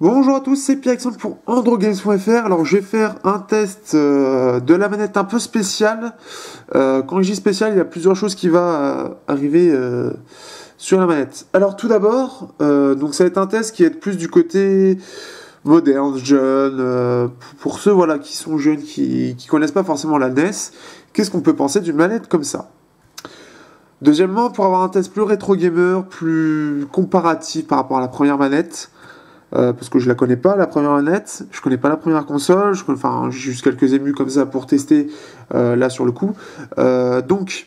Bonjour à tous, c'est Pierre-Alexandre pour AndroGames.fr. Alors je vais faire un test euh, de la manette un peu spécial. Euh, quand je dis spécial, il y a plusieurs choses qui vont euh, arriver sur la manette. Alors tout d'abord, donc ça va être un test qui va être plus du côté moderne, jeune, pour ceux qui sont jeunes, qui, qui connaissent pas forcément la NES. Qu'est-ce qu'on peut penser d'une manette comme ça? Deuxièmement, pour avoir un test plus rétro gamer, plus comparatif par rapport à la première manette. Euh, parce que je la connais pas la première manette, je connais pas la première console, enfin j'ai juste quelques émus comme ça pour tester euh, là sur le coup. Euh, donc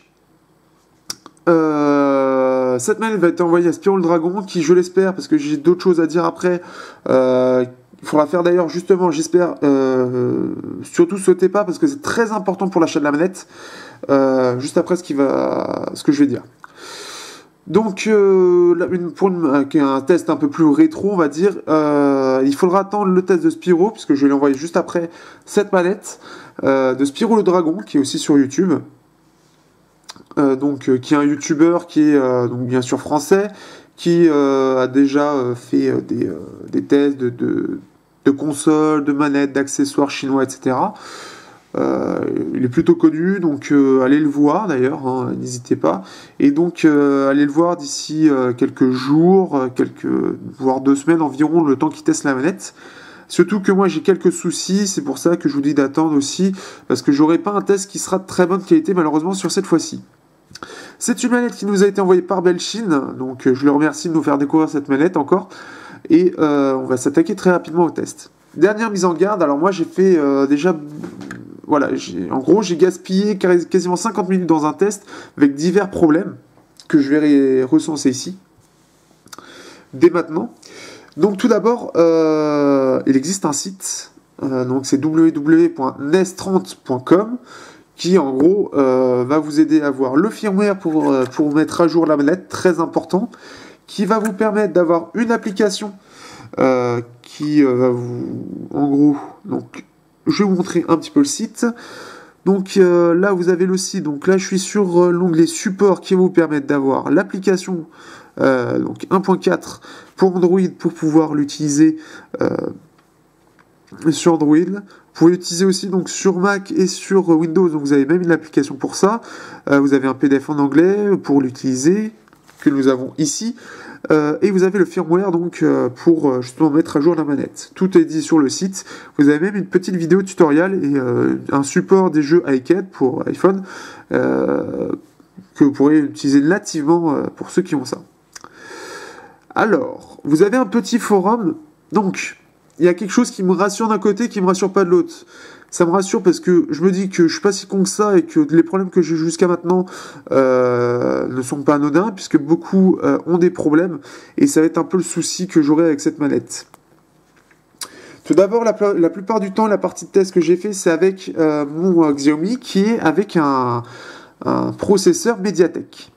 cette manette va être envoyée à Spyro le Dragon, qui je l'espère, parce que j'ai d'autres choses à dire après. il faudra faire d'ailleurs justement, j'espère, surtout sautez pas parce que c'est très important pour l'achat de la manette. juste après ce qui va, ce que je vais dire. Donc, euh, pour un test un peu plus rétro, on va dire, euh, il faudra attendre le test de Spyro, puisque je vais l'envoyer juste après cette manette, euh, de Spyro le Dragon, qui est aussi sur YouTube. donc, qui est un YouTuber qui est bien sûr français, qui a déjà fait des, tests de consoles, de manettes, d'accessoires chinois, etc. Euh, il est plutôt connu, donc euh, allez le voir d'ailleurs, hein, n'hésitez pas. Et donc euh, allez le voir d'ici quelques jours, quelques voire deux semaines environ, le temps qu'il teste la manette. Surtout que moi j'ai quelques soucis, c'est pour ça que je vous dis d'attendre aussi, parce que j'aurai pas un test qui sera de très bonne qualité malheureusement sur cette fois-ci. C'est une manette qui nous a été envoyée par Belchine, donc je le remercie de nous faire découvrir cette manette encore, et on va s'attaquer très rapidement au test. Dernière mise en garde, alors moi j'ai fait déjà voilà, en gros, j'ai gaspillé quasiment 50 minutes dans un test avec divers problèmes que je vais recenser ici dès maintenant. Donc tout d'abord, euh, il existe un site, euh, donc c'est www.nes30.com qui en gros euh, va vous aider à voir le firmware pour, pour mettre à jour la manette, très important, qui va vous permettre d'avoir une application qui va vous, en gros, donc je vais vous montrer un petit peu le site. Donc euh, là, vous avez le site. Donc là, je suis sur euh, l'onglet support qui vous permettre d'avoir l'application euh, donc 1.4 pour Android pour pouvoir l'utiliser sur Android. Vous pouvez l'utiliser aussi donc sur Mac et sur Windows. Donc vous avez même une application pour ça. vous avez un PDF en anglais pour l'utiliser que nous avons ici. Euh, et vous avez le firmware donc euh, pour euh, justement mettre à jour la manette. Tout est dit sur le site. Vous avez même une petite vidéo tutoriel et un support des jeux iCAD pour iPhone que vous pourrez utiliser nativement pour ceux qui ont ça. Alors, vous avez un petit forum. Donc, il y a quelque chose qui me rassure d'un côté, qui me rassure pas de l'autre ça me rassure parce que je me dis que je suis pas si con que ça et que les problèmes que j'ai jusqu'à maintenant euh, ne sont pas anodins puisque beaucoup euh, ont des problèmes et ça va être un peu le souci que j'aurai avec cette manette. Tout d'abord, la, plupart du temps, la partie de test que j'ai fait, c'est avec euh, mon Xiaomi qui est avec un, un processeur Mediatek.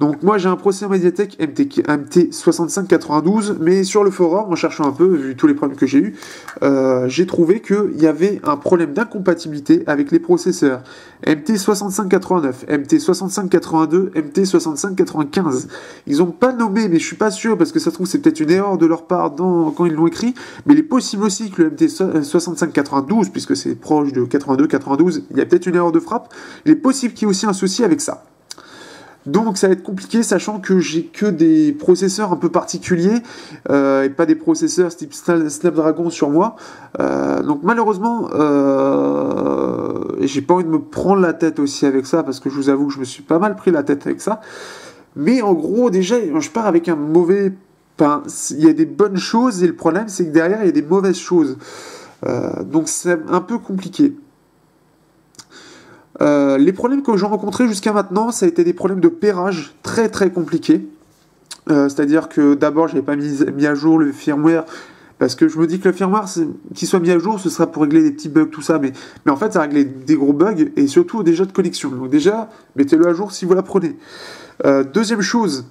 Donc moi j'ai un processeur Mediatek MT, MT6592, mais sur le forum, en cherchant un peu, vu tous les problèmes que j'ai eu, euh, j'ai trouvé qu'il y avait un problème d'incompatibilité avec les processeurs MT6589, MT6582, MT6595. Ils n'ont pas nommé, mais je suis pas sûr, parce que ça se trouve c'est peut-être une erreur de leur part quand ils l'ont écrit, mais il est possible aussi que le MT6592, puisque c'est proche de 82-92, il y a peut-être une erreur de frappe, il est possible qu'il y ait aussi un souci avec ça. Donc ça va être compliqué, sachant que j'ai que des processeurs un peu particuliers euh, et pas des processeurs type Snapdragon sur moi. Euh, donc malheureusement, euh, j'ai pas envie de me prendre la tête aussi avec ça parce que je vous avoue que je me suis pas mal pris la tête avec ça. Mais en gros, déjà, je pars avec un mauvais. Enfin, il y a des bonnes choses et le problème c'est que derrière il y a des mauvaises choses. donc c'est un peu compliqué. Euh, les problèmes que j'ai rencontrés jusqu'à maintenant, ça a été des problèmes de pairage très très compliqués. Euh, c'est-à-dire que d'abord, je n'avais pas mis, à jour le firmware parce que je me dis que le firmware qui soit mis à jour, ce sera pour régler des petits bugs, tout ça, mais, en fait, ça réglait des gros bugs et surtout déjà de connexion. Donc déjà, mettez-le à jour si vous la prenez. Euh, deuxième chose,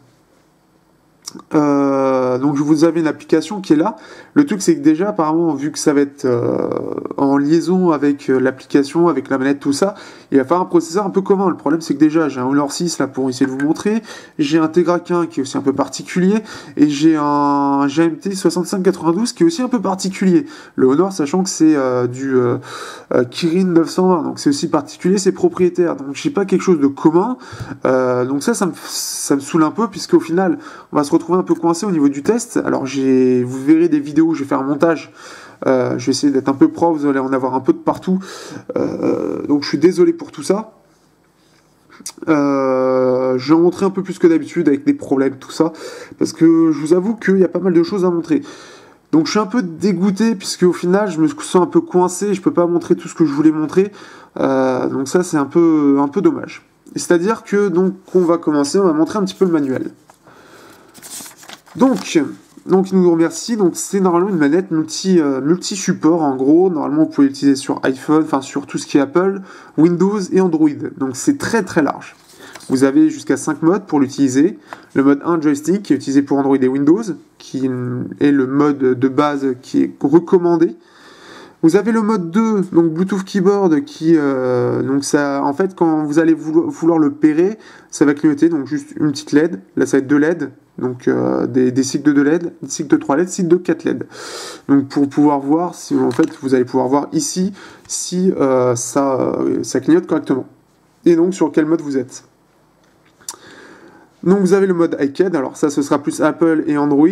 Euh, donc vous avez une application qui est là. Le truc c'est que déjà apparemment vu que ça va être euh, en liaison avec euh, l'application, avec la manette, tout ça, il va falloir un processeur un peu commun. Le problème c'est que déjà j'ai un Honor 6 là pour essayer de vous montrer, j'ai un Tegra 1 qui est aussi un peu particulier et j'ai un GMT 6592 qui est aussi un peu particulier. Le Honor sachant que c'est du Kirin 920 donc c'est aussi particulier, c'est propriétaire donc j'ai pas quelque chose de commun. donc ça ça me, ça me saoule un peu puisque au final on va se retrouver un peu coincé au niveau du test. Alors j'ai, vous verrez des vidéos, je vais faire un montage. Euh, je vais essayer d'être un peu pro, vous allez en avoir un peu de partout. Euh, donc je suis désolé pour tout ça. Euh, je vais montrer un peu plus que d'habitude avec des problèmes, tout ça. Parce que je vous avoue qu'il y a pas mal de choses à montrer. Donc je suis un peu dégoûté puisque au final je me sens un peu coincé, je peux pas montrer tout ce que je voulais montrer. donc ça c'est un peu, un peu dommage. C'est-à-dire que donc on va commencer, on va montrer un petit peu le manuel. Donc, donc il nous remercie. Donc c'est normalement une manette euh, multi support en gros. Normalement vous pouvez l'utiliser sur iPhone, enfin sur tout ce qui est Apple, Windows et Android. Donc c'est très très large. Vous avez jusqu'à 5 modes pour l'utiliser. Le mode 1 joystick qui est utilisé pour Android et Windows, qui est le mode de base qui est recommandé. Vous avez le mode 2, donc Bluetooth Keyboard, qui, euh, donc ça, en fait, quand vous allez vouloir, le pairer, ça va clignoter, donc juste une petite LED. Là, ça va être deux LED, donc euh, des, cycles de 2 LED, des cycles de 3 LED, cycles de 4 LED. Donc pour pouvoir voir, si en fait, vous allez pouvoir voir ici si euh, ça, ça clignote correctement. Et donc sur quel mode vous êtes. Donc vous avez le mode iCAD, alors ça ce sera plus Apple et Android.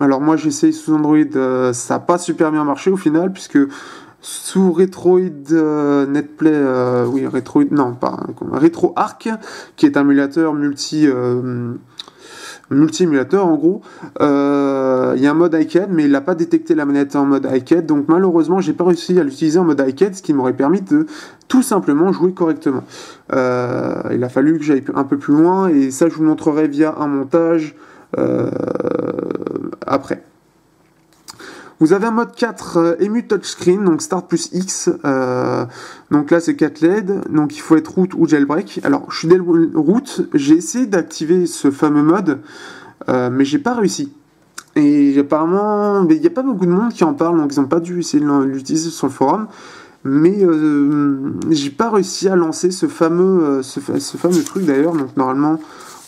Alors moi j'essaye sous Android, euh, ça n'a pas super bien marché au final, puisque sous Retroid euh, Netplay, euh, oui Retroid, non pas, RetroArch, qui est un émulateur multi multi-émulateur en gros. Euh, il y a un mode iCAD, mais il n'a pas détecté la manette en mode iCAD, donc malheureusement j'ai pas réussi à l'utiliser en mode iCAD, ce qui m'aurait permis de tout simplement jouer correctement. Euh, il a fallu que j'aille un peu plus loin, et ça je vous montrerai via un montage euh, après. Vous avez un mode 4 euh, EMU Touchscreen, donc Start plus X. Euh, donc là, c'est 4 LED. Donc il faut être route ou jailbreak. Alors, je suis route. J'ai essayé d'activer ce fameux mode, euh, mais j'ai pas réussi. Et apparemment, il n'y a pas beaucoup de monde qui en parle, donc ils n'ont pas dû essayer de l'utiliser sur le forum. Mais j'ai pas réussi à lancer ce fameux, ce fameux truc d'ailleurs. Donc normalement,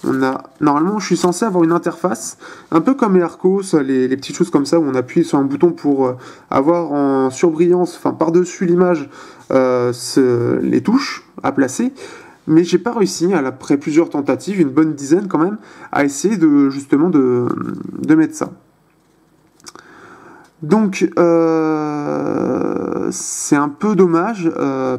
on a normalement je suis censé avoir une interface un peu comme les Arcos, les, petites choses comme ça où on appuie sur un bouton pour euh, avoir en surbrillance, enfin par-dessus l'image, euh, les touches à placer. Mais j'ai pas réussi, après plusieurs tentatives, une bonne dizaine quand même, à essayer de justement de, mettre ça. Donc euh, c'est un peu dommage,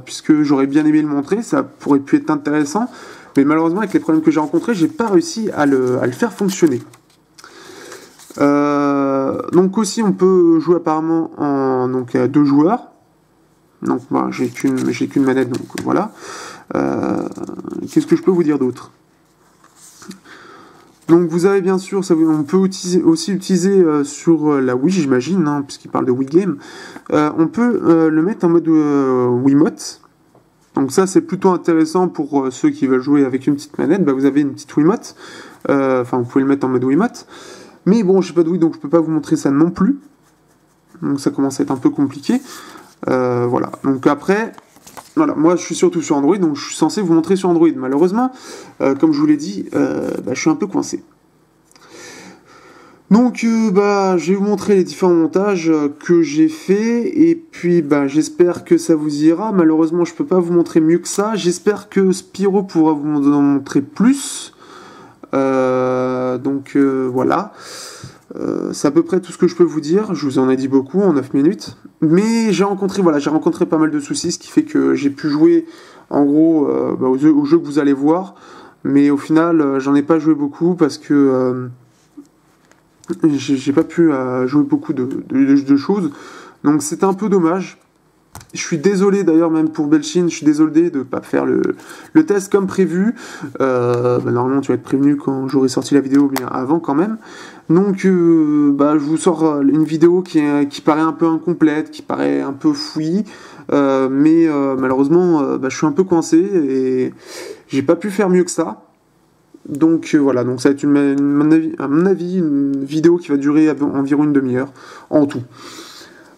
puisque j'aurais bien aimé le montrer, ça pourrait pu être intéressant. Mais malheureusement, avec les problèmes que j'ai rencontrés, j'ai pas réussi à le, faire fonctionner. Euh, donc aussi, on peut jouer apparemment en donc à deux joueurs. Donc moi, j'ai qu'une j'ai qu'une manette, donc voilà. Euh, qu'est-ce que je peux vous dire d'autre? Donc vous avez bien sûr, ça, on peut aussi utiliser euh, sur la Wii, j'imagine, hein, puisqu'il parle de Wii Game. on peut le mettre en mode Wiimote. Donc ça c'est plutôt intéressant pour euh, ceux qui veulent jouer avec une petite manette. Bah, vous avez une petite Wiimote. Euh, enfin vous pouvez le mettre en mode Wiimote. Mais bon, je sais pas de Wii donc je peux pas vous montrer ça non plus. Donc ça commence à être un peu compliqué. Euh, voilà. Donc après, moi je suis surtout sur Android, donc je suis censé vous montrer sur Android. Malheureusement, comme je vous l'ai dit, bah, je suis un peu coincé. Donc euh, bah je vais vous montrer les différents montages euh, que j'ai fait et puis bah j'espère que ça vous ira. Malheureusement je peux pas vous montrer mieux que ça. J'espère que Spiro pourra vous en montrer plus. Euh, donc voilà. c'est à peu près tout ce que je peux vous dire. Je vous en ai dit beaucoup en 9 minutes. Mais j'ai rencontré, voilà, j'ai rencontré pas mal de soucis, ce qui fait que j'ai pu jouer en gros bah, au, jeu, que vous allez voir. Mais au final, j'en ai pas joué beaucoup parce que j'ai pas pu euh, jouer beaucoup de, choses. Donc c'était un peu dommage. Je suis désolé d'ailleurs même pour Belchine, je suis désolé de ne pas faire le, test comme prévu. Euh, bah, normalement tu vas être prévenu quand j'aurai sorti la vidéo, mais avant quand même. Donc euh, bah, je vous sors une vidéo qui, qui paraît un peu incomplète, qui paraît un peu fouillie. mais malheureusement bah, je suis un peu coincé et j'ai pas pu faire mieux que ça. Donc voilà, donc ça va être une, à mon avis une vidéo qui va durer environ une demi-heure en tout.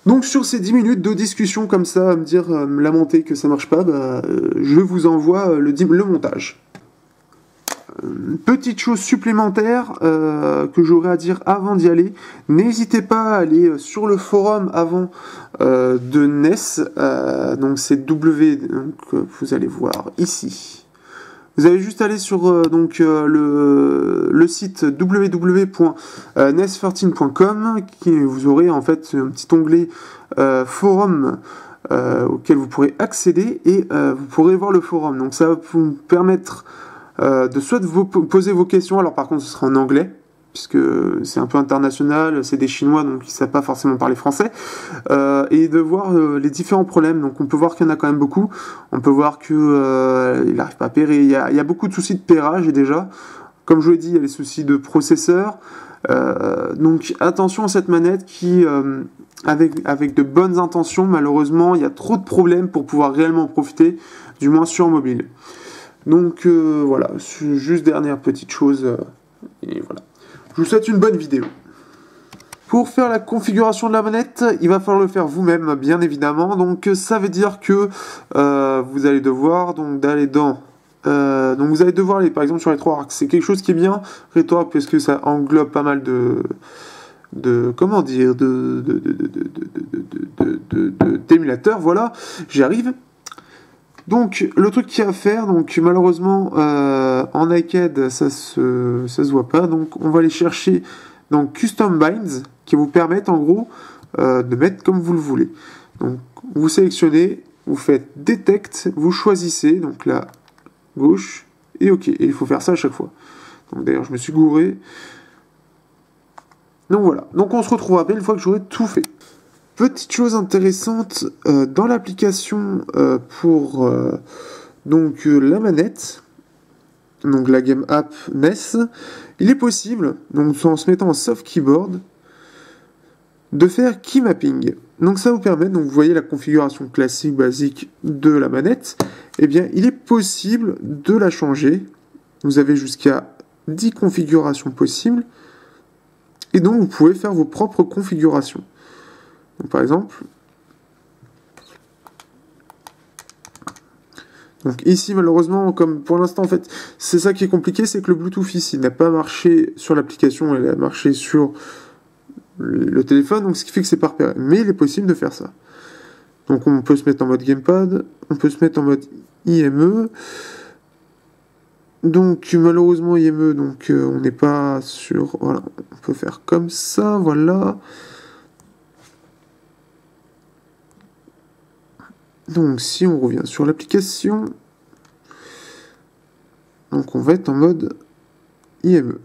Donc sur ces 10 minutes de discussion comme ça, à me dire, me lamenter que ça marche pas, bah, je vous envoie le, le montage. Petite chose supplémentaire euh, que j'aurais à dire avant d'y aller, n'hésitez pas à aller sur le forum avant euh, de NES, euh, donc c'est W, donc vous allez voir ici. Vous allez juste aller sur donc le, le site www.nes13.com qui vous aurez en fait un petit onglet forum auquel vous pourrez accéder et vous pourrez voir le forum. Donc ça va vous permettre euh, de soit vous poser vos questions, alors par contre ce sera en anglais, puisque c'est un peu international, c'est des Chinois, donc ils ne savent pas forcément parler français, euh, et de voir euh, les différents problèmes. Donc on peut voir qu'il y en a quand même beaucoup. On peut voir qu'il n'arrive pas à pérer. Il y, a, beaucoup de soucis de pérage déjà. Comme je vous l'ai dit, il y a les soucis de processeur. donc attention à cette manette qui, avec, de bonnes intentions, malheureusement, il y a trop de problèmes pour pouvoir réellement profiter, du moins sur mobile. Donc euh, voilà, juste dernière petite chose. Euh, et voilà. Je vous souhaite une bonne vidéo. Pour faire la configuration de la manette, il va falloir le faire vous-même, bien évidemment. Donc ça veut dire que euh, vous allez devoir donc d'aller dans donc vous allez devoir aller par exemple sur RetroArch. C'est quelque chose qui est bien RetroArch parce que ça englobe pas mal de de comment dire de d'émulateurs. Voilà, j'y arrive. Donc le truc qu'il y a à faire, donc malheureusement euh, en iCAD ça se, ça se voit pas, donc on va aller chercher donc Custom Binds qui vous permettent en gros euh, de mettre comme vous le voulez. Donc vous sélectionnez, vous faites Detect, vous choisissez, donc là gauche et OK. Et il faut faire ça à chaque fois. Donc d'ailleurs je me suis gouré. Donc voilà. Donc on se retrouve après une fois que j'aurai tout fait. Petite chose intéressante euh, dans l'application euh, pour euh, donc la manette, donc la game app NES, il est possible, donc en se mettant en soft keyboard, de faire key mapping. Donc ça vous permet, donc vous voyez la configuration classique basique de la manette, et eh bien il est possible de la changer. Vous avez jusqu'à 10 configurations possibles, et donc vous pouvez faire vos propres configurations par exemple, donc ici malheureusement, comme pour l'instant en fait, c'est ça qui est compliqué, c'est que le Bluetooth ici n'a pas marché sur l'application, elle a marché sur le téléphone, donc ce qui fait que c'est pas repéré. Mais il est possible de faire ça. Donc on peut se mettre en mode gamepad, on peut se mettre en mode IME. Donc malheureusement IME, donc euh, on n'est pas sur. Voilà, on peut faire comme ça, voilà. Donc si on revient sur l'application, on va être en mode IME.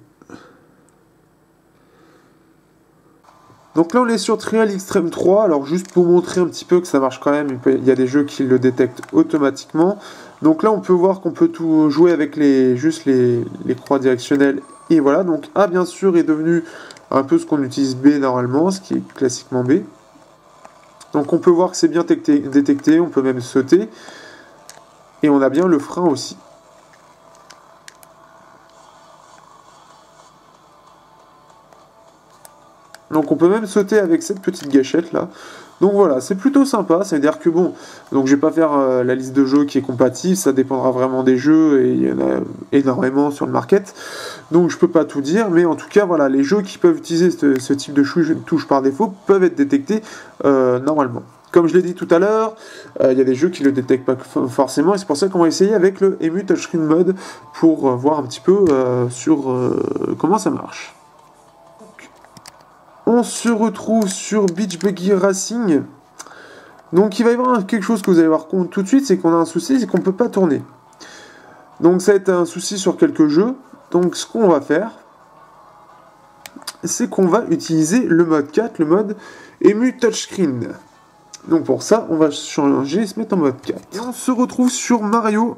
Donc là on est sur Trial Extreme 3, alors juste pour montrer un petit peu que ça marche quand même, il y a des jeux qui le détectent automatiquement. Donc là on peut voir qu'on peut tout jouer avec juste les, les, croix directionnelles et voilà, donc A bien sûr est devenu un peu ce qu'on utilise B normalement, ce qui est classiquement B. Donc on peut voir que c'est bien détecté, on peut même sauter. Et on a bien le frein aussi. Donc on peut même sauter avec cette petite gâchette là. Donc voilà, c'est plutôt sympa. C'est-à-dire que bon, donc je vais pas faire euh, la liste de jeux qui est compatible, ça dépendra vraiment des jeux et il y en a énormément sur le market. Donc je peux pas tout dire, mais en tout cas voilà, les jeux qui peuvent utiliser ce, type de touche par défaut peuvent être détectés euh, normalement. Comme je l'ai dit tout à l'heure, euh, il y a des jeux qui le détectent pas forcément, et c'est pour ça qu'on va essayer avec le EMU Touchscreen Mode pour voir un petit peu sur comment ça marche. On se retrouve sur Beach Buggy Racing. Donc il va y avoir quelque chose que vous allez voir tout de suite, c'est qu'on a un souci, c'est qu'on ne peut pas tourner. Donc ça va être un souci sur quelques jeux. Donc ce qu'on va faire, c'est qu'on va utiliser le mode 4, le mode EMU Touchscreen. Donc pour ça, on va changer et se mettre en mode 4. Et on se retrouve sur Mario.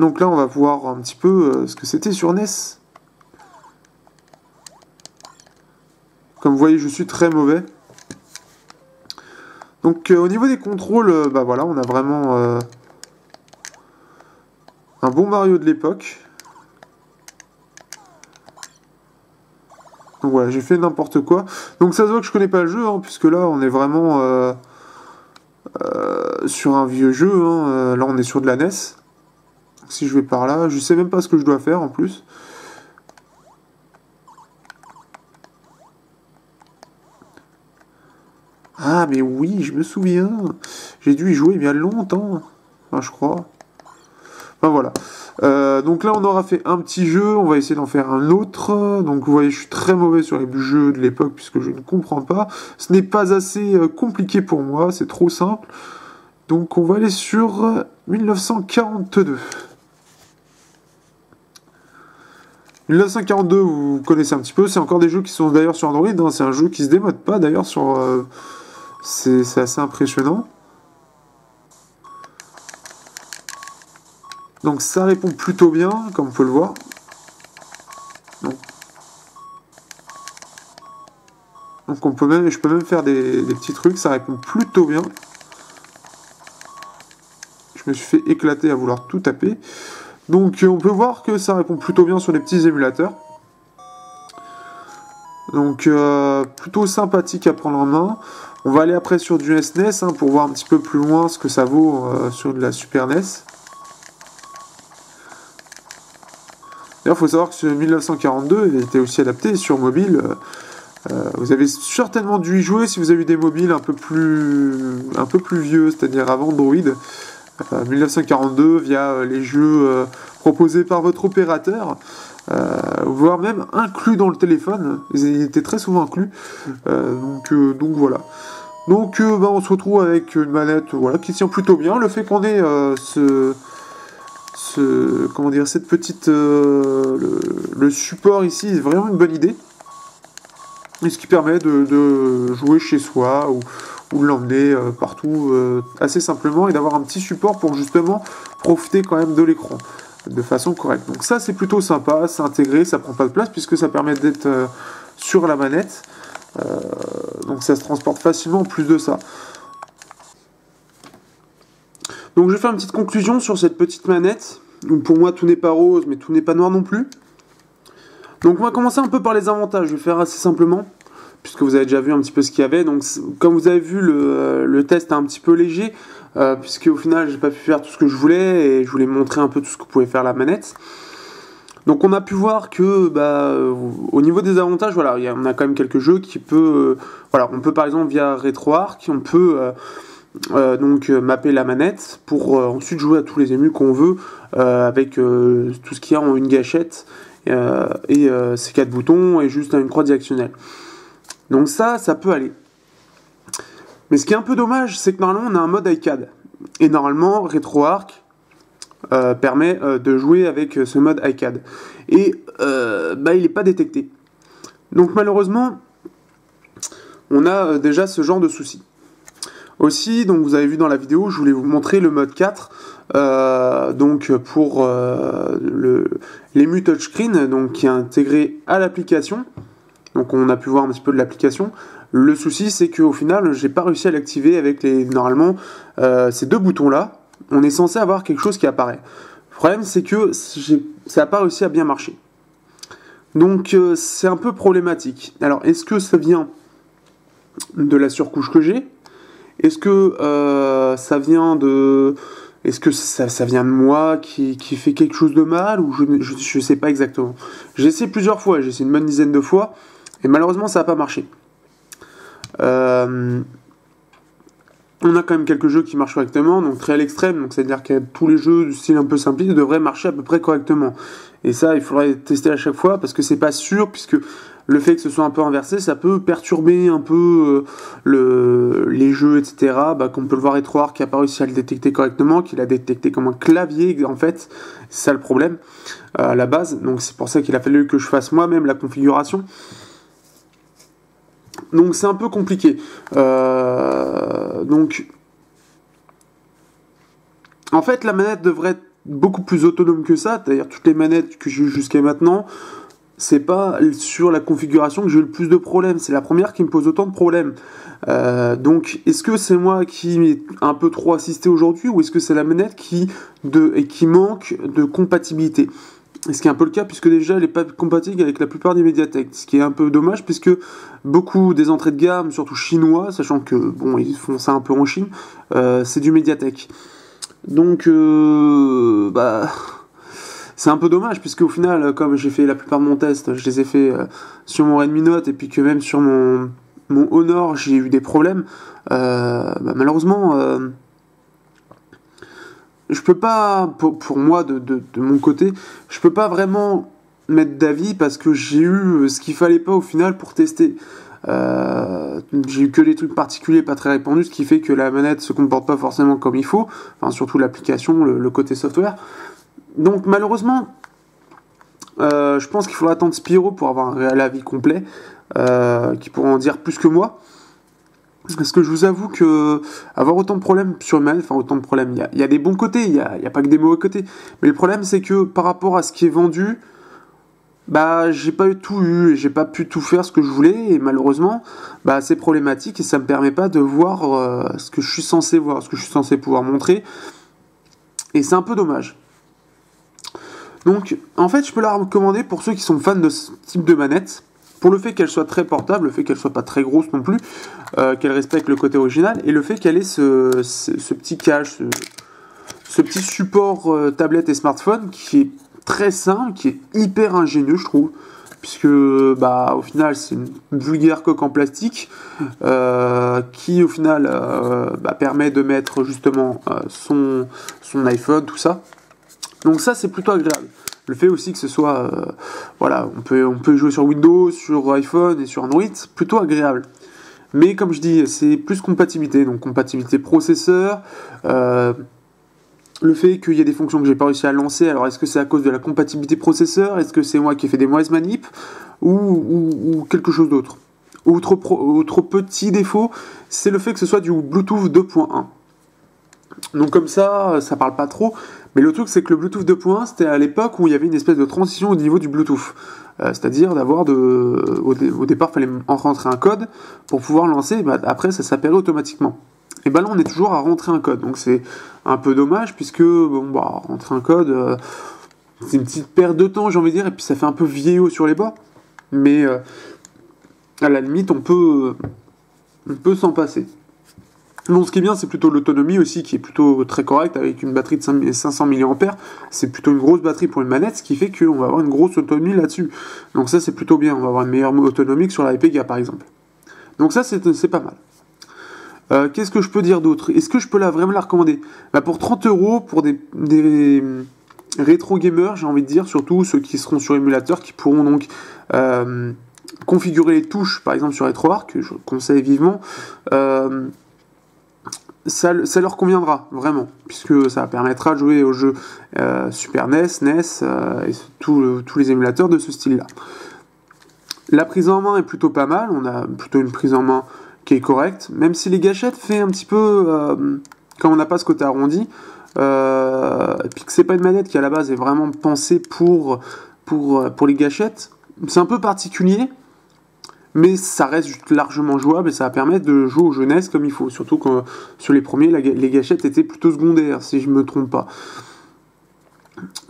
Donc là, on va voir un petit peu euh, ce que c'était sur NES. Comme vous voyez, je suis très mauvais. Donc euh, au niveau des contrôles, euh, bah voilà, on a vraiment euh, un bon Mario de l'époque. Donc voilà, j'ai fait n'importe quoi. Donc ça se voit que je connais pas le jeu, hein, puisque là on est vraiment sur un vieux jeu. Hein, là on est sur de la NES. Si je vais par là, je ne sais même pas ce que je dois faire en plus. Ah mais oui, je me souviens. J'ai dû y jouer il y a longtemps. Enfin, je crois. Enfin voilà. Euh, donc là, on aura fait un petit jeu, on va essayer d'en faire un autre. Donc vous voyez, je suis très mauvais sur les jeux de l'époque puisque je ne comprends pas. Ce n'est pas assez euh, compliqué pour moi, c'est trop simple. Donc on va aller sur 1942. 1942, vous connaissez un petit peu, c'est encore des jeux qui sont d'ailleurs sur Android, hein. c'est un jeu qui se démode pas d'ailleurs sur... Euh, c'est assez impressionnant. Donc ça répond plutôt bien, comme vous pouvez le voir. Donc, on peut même, je peux même faire des, petits trucs, ça répond plutôt bien. Je me suis fait éclater à vouloir tout taper. Donc on peut voir que ça répond plutôt bien sur les petits émulateurs. Donc euh, plutôt sympathique à prendre en main. On va aller après sur du SNES hein, pour voir un petit peu plus loin ce que ça vaut euh, sur de la Super NES. D'ailleurs, il faut savoir que ce 1942 était aussi adapté sur mobile. Euh, vous avez certainement dû y jouer si vous avez eu des mobiles un peu plus, vieux, c'est-à-dire avant Android. 1942 euh, via euh, les jeux proposés par votre opérateur, voire même inclus dans le téléphone. Ils étaient très souvent inclus. donc, donc voilà. Donc bah, on se retrouve avec une manette voilà, qui tient plutôt bien. Le fait qu'on ait ce comment dire, cette petite, euh, le, support ici est vraiment une bonne idée. Et ce qui permet de, jouer chez soi ou, ou l'emmener euh, partout euh, assez simplement et d'avoir un petit support pour justement profiter quand même de l'écran de façon correcte. Donc ça c'est plutôt sympa, c'est intégré, ça prend pas de place puisque ça permet d'être sur la manette. donc ça se transporte facilement en plus de ça. Donc je vais faire une petite conclusion sur cette petite manette. pour moi tout n'est pas rose mais tout n'est pas noir non plus. Donc on va commencer un peu par les avantages, je vais faire assez simplement, puisque vous avez déjà vu un petit peu ce qu'il y avait. Donc comme vous avez vu, le, test est un petit peu léger, euh, puisque au final j'ai pas pu faire tout ce que je voulais et je voulais montrer un peu tout ce que pouvait faire la manette. Donc on a pu voir que bah, au niveau des avantages, voilà, on a quand même quelques jeux qui peut, euh, voilà, on peut par exemple via RetroArch, on peut euh, euh, donc euh, mapper la manette pour euh, ensuite jouer à tous les émus qu'on veut avec tout ce qu'il y a en une gâchette et ces quatre boutons et juste une croix directionnelle. Donc ça, ça peut aller. Mais ce qui est un peu dommage, c'est que normalement on a un mode iCAD. Et normalement, RetroArch permet de jouer avec ce mode iCAD. Et bah, il n'est pas détecté. Donc malheureusement, on a déjà ce genre de soucis. Aussi, donc vous avez vu dans la vidéo, je voulais vous montrer le mode 4. Euh, donc pour euh, l'EMU Touchscreen, donc qui est intégré à l'application. Donc on a pu voir un petit peu de l'application. Le souci, c'est qu'au final, j'ai pas réussi à l'activer avec les normalement euh, ces deux boutons là. On est censé avoir quelque chose qui apparaît. Le problème, c'est que ça n'a pas réussi à bien marcher. Donc c'est un peu problématique. Alors est-ce que ça vient de la surcouche que j'ai? Est-ce que euh, ça vient de. Est-ce que ça, vient de moi qui, fait quelque chose de mal ou je ne sais pas exactement? J'ai essayé plusieurs fois, j'ai essayé une bonne dizaine de fois et malheureusement ça n'a pas marché. Euh, on a quand même quelques jeux qui marchent correctement, donc très à l'extrême, donc c'est-à-dire que tous les jeux du style un peu simpliste devraient marcher à peu près correctement. Et ça, il faudrait tester à chaque fois parce que c'est pas sûr, puisque le fait que ce soit un peu inversé, ça peut perturber un peu euh, les jeux, etc. Bah, comme on peut le voir, RetroArch qui n'a pas réussi à le détecter correctement, qu'il a détecté comme un clavier, en fait, c'est ça le problème euh, à la base. Donc c'est pour ça qu'il a fallu que je fasse moi-même la configuration. Donc c'est un peu compliqué. Euh, donc en fait la manette devrait être beaucoup plus autonome que ça. C'est-à-dire toutes les manettes que j'ai eues jusqu'à maintenant, c'est pas sur la configuration que j'ai eu le plus de problèmes. C'est la première qui me pose autant de problèmes. Euh, donc, est-ce que c'est moi qui ai un peu trop assisté aujourd'hui ou est-ce que c'est la manette qui, de, et qui manque de compatibilité? Ce qui est un peu le cas puisque déjà elle n'est pas compatible avec la plupart des médiathèques, ce qui est un peu dommage puisque beaucoup des entrées de gamme, surtout chinois, sachant que bon ils font ça un peu en Chine, euh, c'est du médiathèque. Donc euh, bah c'est un peu dommage puisque au final comme j'ai fait la plupart de mon test, je les ai fait euh, sur mon Redmi Note et puis que même sur mon mon Honor j'ai eu des problèmes. Bah, malheureusement je peux pas, pour, moi, de, mon côté, je peux pas vraiment mettre d'avis parce que j'ai eu euh, ce qu'il fallait pas au final pour tester. Euh, j'ai eu que des trucs particuliers pas très répandus, ce qui fait que la manette se comporte pas forcément comme il faut, enfin surtout l'application, le, côté software. Donc malheureusement, euh, je pense qu'il faudra attendre Spiro pour avoir un réel avis complet, qui pourra en dire plus que moi. Parce que je vous avoue que avoir autant de problèmes sur manette, enfin autant de problèmes, il y, a, des bons côtés, il n'y a, pas que des mauvais côtés. Mais le problème c'est que par rapport à ce qui est vendu, bah j'ai pas eu tout eu, j'ai pas pu tout faire ce que je voulais et malheureusement bah c'est problématique et ça me permet pas de voir euh, ce que je suis censé voir, ce que je suis censé pouvoir montrer et c'est un peu dommage. Donc en fait je peux la recommander pour ceux qui sont fans de ce type de manette pour le fait qu'elle soit très portable, le fait qu'elle soit pas très grosse non plus, euh, qu'elle respecte le côté original, et le fait qu'elle ait ce, petit cache, ce, petit support euh, tablette et smartphone qui est très simple, qui est hyper ingénieux, je trouve, puisque bah au final c'est une vulgaire coque en plastique euh, qui au final bah, permet de mettre justement son, son iPhone, tout ça. Donc ça c'est plutôt agréable. Le fait aussi que ce soit, euh, voilà, on peut, on peut jouer sur Windows, sur iPhone et sur Android, plutôt agréable. Mais comme je dis, c'est plus compatibilité, donc compatibilité processeur, euh, le fait qu'il y ait des fonctions que j'ai pas réussi à lancer, alors est-ce que c'est à cause de la compatibilité processeur, est-ce que c'est moi qui ai fait des mauvaises manips, ou, quelque chose d'autre autre, autre petit défaut, c'est le fait que ce soit du Bluetooth 2.1. Donc comme ça, ça parle pas trop, mais le truc, c'est que le Bluetooth 2.1, c'était à l'époque où il y avait une espèce de transition au niveau du Bluetooth. Euh, c'est-à-dire d'avoir de. Au, départ, il fallait rentrer un code pour pouvoir lancer, bah, après, ça s'appelait automatiquement. Et ben là, on est toujours à rentrer un code. Donc c'est un peu dommage, puisque, bon, bah, rentrer un code, euh, c'est une petite perte de temps, j'ai envie de dire, et puis ça fait un peu vieillot sur les bords. Mais euh, à la limite, on peut, on peut s'en passer. Bon, ce qui est bien, c'est plutôt l'autonomie aussi, qui est plutôt très correcte, avec une batterie de 500 mAh. C'est plutôt une grosse batterie pour une manette, ce qui fait qu'on va avoir une grosse autonomie là-dessus. Donc ça, c'est plutôt bien. On va avoir une meilleure autonomie que sur la Epega, par exemple. Donc ça, c'est pas mal. Euh, qu'est-ce que je peux dire d'autre? Est-ce que je peux la, vraiment la recommander? Bah, Pour 30 euros, pour des, rétro gamers, j'ai envie de dire, surtout ceux qui seront sur émulateur, qui pourront donc euh, configurer les touches, par exemple sur RetroArch, que je conseille vivement. Euh, ça, leur conviendra vraiment, puisque ça permettra de jouer aux jeux euh, Super NES, NES euh, et tous les émulateurs de ce style-là. La prise en main est plutôt pas mal, on a plutôt une prise en main qui est correcte, même si les gâchettes fait un petit peu, euh, quand on n'a pas ce côté arrondi, et puis que c'est pas une manette qui à la base est vraiment pensée pour, pour les gâchettes, c'est un peu particulier, mais ça reste largement jouable et ça va permettre de jouer aux jeunesses comme il faut. Surtout quand sur les premiers, les gâchettes étaient plutôt secondaires, si je ne me trompe pas.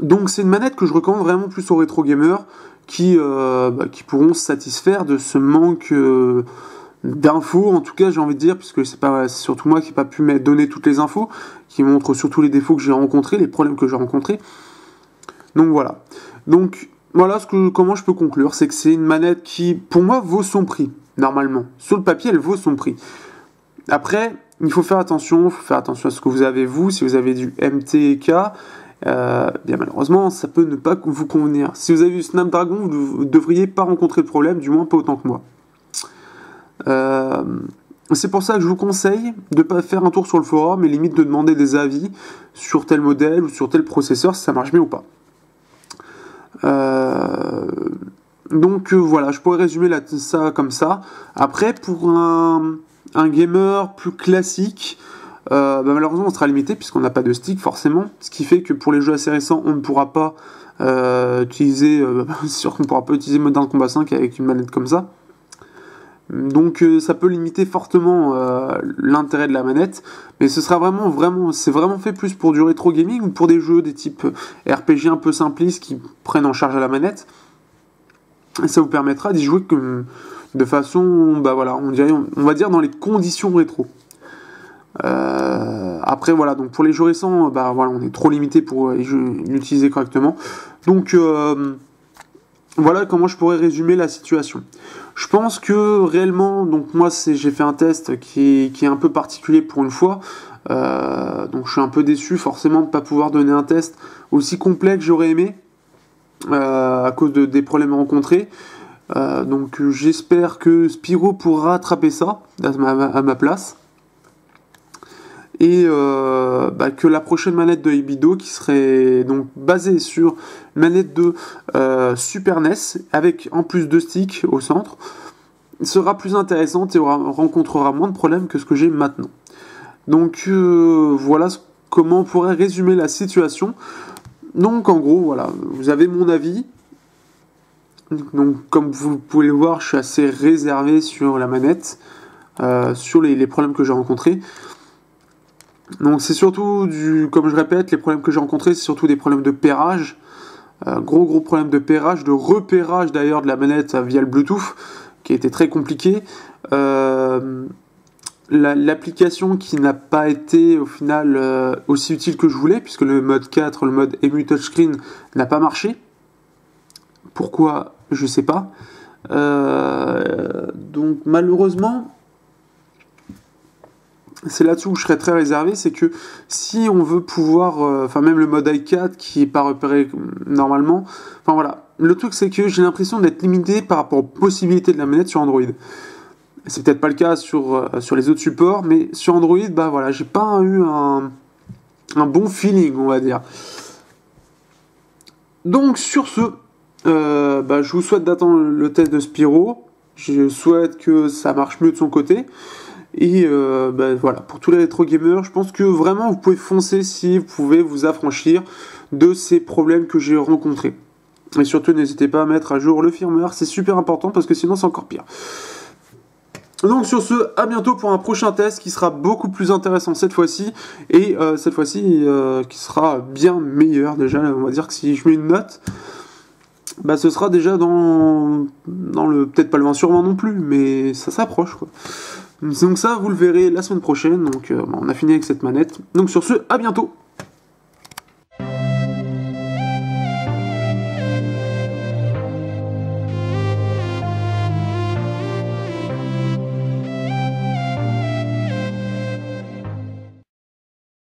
Donc c'est une manette que je recommande vraiment plus aux rétro gamers qui, euh, bah, pourront se satisfaire de ce manque euh, d'infos, en tout cas j'ai envie de dire, puisque c'est surtout moi qui n'ai pas pu donner toutes les infos, qui montrent surtout les défauts que j'ai rencontrés, les problèmes que j'ai rencontrés. Donc voilà. Donc voilà ce que, comment je peux conclure, c'est que c'est une manette qui, pour moi, vaut son prix, normalement. Sur le papier, elle vaut son prix. Après, il faut faire attention, il faut faire attention à ce que vous avez vous, si vous avez du MTK, euh, bien malheureusement, ça peut ne pas vous convenir. Si vous avez du Snapdragon, vous ne devriez pas rencontrer de problème, du moins pas autant que moi. Euh, c'est pour ça que je vous conseille de ne pas faire un tour sur le forum et limite de demander des avis sur tel modèle ou sur tel processeur si ça marche bien ou pas. Euh, donc euh, voilà, je pourrais résumer ça comme ça. Après, pour un, gamer plus classique, euh, bah, malheureusement on sera limité puisqu'on n'a pas de stick forcément, ce qui fait que pour les jeux assez récents on ne pourra pas utiliser, qu'on pourra pas utiliser Modern Combat 5 avec une manette comme ça. Donc euh, ça peut limiter fortement euh, l'intérêt de la manette, mais ce sera vraiment vraiment c'est vraiment fait plus pour du rétro gaming ou pour des jeux des types RPG un peu simplistes qui prennent en charge la manette. Et ça vous permettra d'y jouer de façon bah voilà, on dirait on va dire dans les conditions rétro. Euh, après voilà, donc pour les jeux récents, bah voilà, on est trop limité pour l'utiliser correctement. Donc voilà comment je pourrais résumer la situation. Je pense que réellement, donc moi j'ai fait un test qui est, un peu particulier pour une fois. Euh, donc je suis un peu déçu forcément de ne pas pouvoir donner un test aussi complet que j'aurais aimé euh, à cause de, des problèmes rencontrés. Euh, donc j'espère que Spiro pourra attraper ça à ma place et euh, bah, que la prochaine manette de Ibido qui serait donc basée sur une manette de euh, Super NES avec en plus de sticks au centre sera plus intéressante et rencontrera moins de problèmes que ce que j'ai maintenant. Donc euh, voilà comment on pourrait résumer la situation. Donc en gros voilà, vous avez mon avis. Donc comme vous pouvez le voir, je suis assez réservé sur la manette, sur les problèmes que j'ai rencontrés. Donc c'est surtout du, comme je répète, les problèmes que j'ai rencontrés, c'est surtout des problèmes de pairage. Euh, gros gros problème de pairage, de repérage d'ailleurs de la manette via le Bluetooth, qui été très compliqué. Euh, l'application qui n'a pas été au final euh, aussi utile que je voulais, puisque le mode 4, le mode EMU Touchscreen n'a pas marché. Pourquoi? Je sais pas. donc malheureusement, c'est là-dessus où je serais très réservé, c'est que si on veut pouvoir, euh, enfin même le mode i4 qui est pas repéré normalement, enfin voilà, le truc c'est que j'ai l'impression d'être limité par rapport aux possibilités de la manette sur Android. C'est peut-être pas le cas sur, euh, les autres supports, mais sur Android, bah voilà, j'ai pas eu un, un, bon feeling, on va dire. Donc sur ce, euh, bah, je vous souhaite d'attendre le test de Spiro. Je souhaite que ça marche mieux de son côté. Et euh, bah, voilà, pour tous les rétro gamers, je pense que vraiment vous pouvez foncer si vous pouvez vous affranchir de ces problèmes que j'ai rencontrés. Et surtout, n'hésitez pas à mettre à jour le firmware, c'est super important parce que sinon c'est encore pire. Donc sur ce, à bientôt pour un prochain test qui sera beaucoup plus intéressant cette fois-ci et euh, cette fois-ci euh, qui sera bien meilleur déjà. On va dire que si je mets une note, bah ce sera déjà dans, dans le peut-être pas le 20 sûrement non plus, mais ça s'approche quoi. Donc ça, vous le verrez la semaine prochaine. Donc euh, on a fini avec cette manette. Donc sur ce, à bientôt